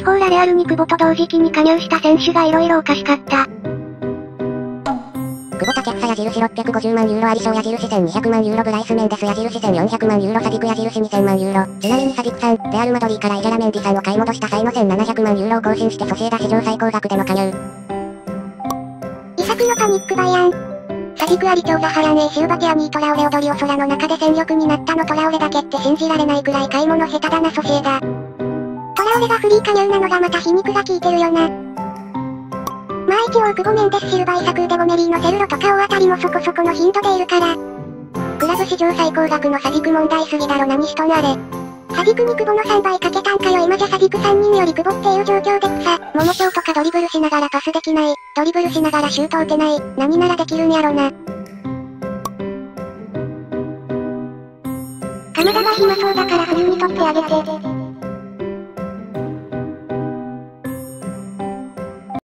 地方ラレアルに久保と同時期に加入した選手が色々おかしかった。久保建英矢印650万ユーロアリショー矢印1200万ユーロブライスメンデス矢印1400万ユーロサディク矢印2000万ユーロ。ちなみにサディクさん、レアルマドリーからイジャラメンディさんを買い戻した際の1700万ユーロを更新してソシエダ史上最高額での加入。遺作のパニックバイアン。サディクアリチョウザハラネーシューバティアニートラオレ踊りを空の中で戦力になったのトラオレだけって信じられないくらい買い物下手だなソシエダ。トラオレがフリー加入なのがまた皮肉が効いてるよな。まあ一応久保メンデスシルバーイサクーデボメリーのセルロとか大当たりもそこそこの頻度でいるから。クラブ史上最高額のサディク問題すぎだろ何しとんあれ。サディクに久保の3倍かけたんかよ今じゃサディク3人より久保っていう状況で草、桃町とかドリブルしながらパスできない、ドリブルしながらシュート打てない、何ならできるんやろな。カナダが暇そうだから冬に取ってあげて。